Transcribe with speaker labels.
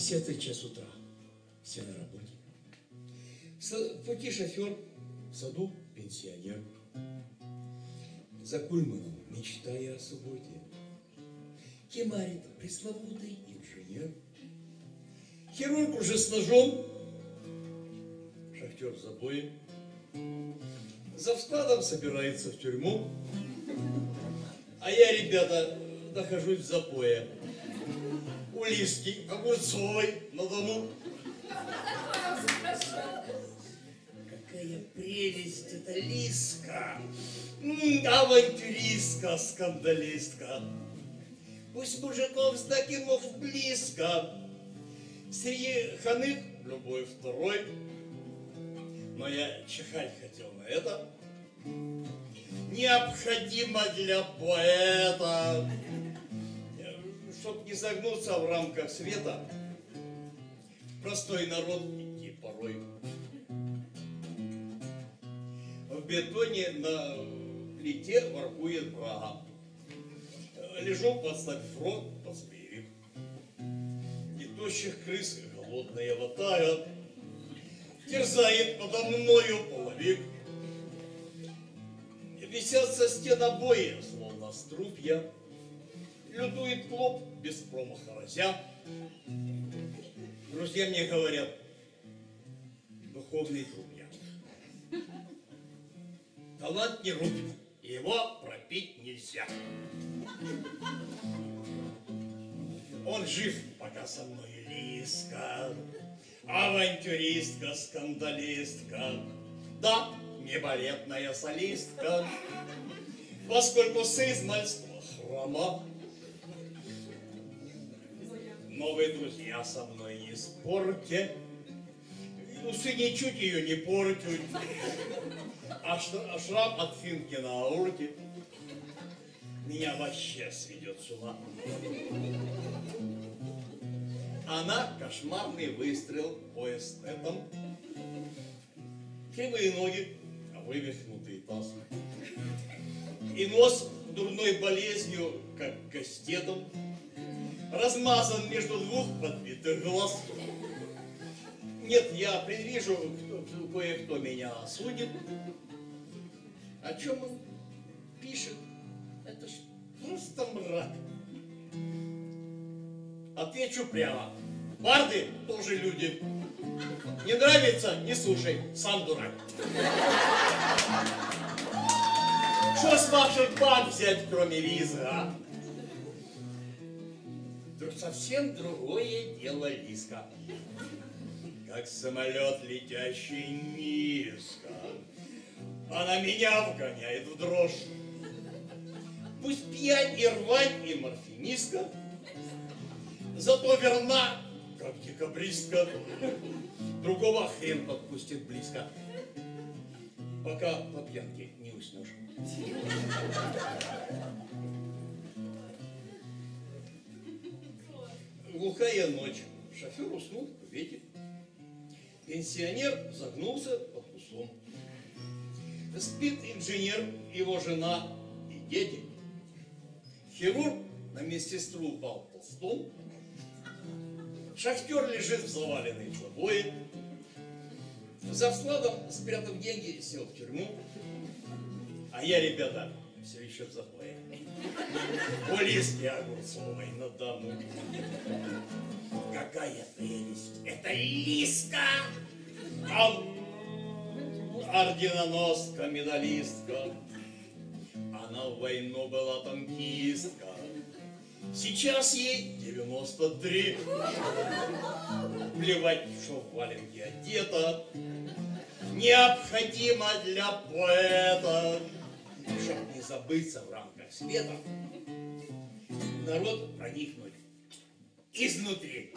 Speaker 1: Десятый час утра. Все на работе. В пути шофер, в саду пенсионер. За Кульманом, мечтая о субботе. Кемарит пресловутый инженер. Хирург уже с ножом. Шахтер в забое. За вкладом собирается в тюрьму. А я, ребята, нахожусь в запое. У Лиски Огурцовой на дому. Какая прелесть эта Лиска! М, Авантюристка, скандалистка. Пусть мужиков с такимов близко. Среди ханых любой второй. Но я чихать хотел на это. Необходимо для поэта, не загнуться в рамках света, простой народ идти порой. В бетоне на плите воркует брага. Лежу, подставив рот, посмею. И тощих крыс голодная ватага терзает подо мною половик. Висят со стен обои, словно струпья. Лютует клоп, без промаха разя. Друзья мне говорят, духовный я. Талант не рубит, его пропить нельзя. Он жив, пока со мной Лиска, авантюристка, скандалистка. Да, не балетная солистка, поскольку с измальства хрома. Новые друзья со мной не спорьте, усы ничуть ее не портят, а, а шрам от финки на аорте меня вообще сведет с ума. Она кошмарный выстрел по эстетам, кривые ноги, вывихнутый таз. И нос дурной болезнью, как кастетом, размазан между двух подбитых глаз. Нет, я предвижу, кто, кое-кто меня осудит. О чем он пишет? Это ж просто мрак. Отвечу прямо. Барды тоже люди. Не нравится? Не слушай, сам дурак. Что с ваших баб взять, кроме визы, а? Совсем другое дело, Лиска. Как самолет, летящий низко. Она меня вгоняет в дрожь. Пусть пьянь и рвань и морфинистка, Зато верна, как декабристка. Другого хрен подпустит близко, пока по пьянке не уснешь. Глухая ночь. Шофер уснул в кювете. Пенсионер загнулся под кустом. Спит инженер, его жена и дети. Хирург на медсестру упал толстом. Шахтер лежит в заваленной забое. За вкладом, спрятав деньги, сел в тюрьму. А я, ребята, все еще в Лиски Огурцовой на дому. Какая прелесть! Это Лиска! Орденоноска, медалистка. Она в войну была танкистка. Сейчас ей 93. Плевать, что в валенке одета. Необходимо для поэта, чтоб не забыться в рамках света, народ проникнуть изнутри.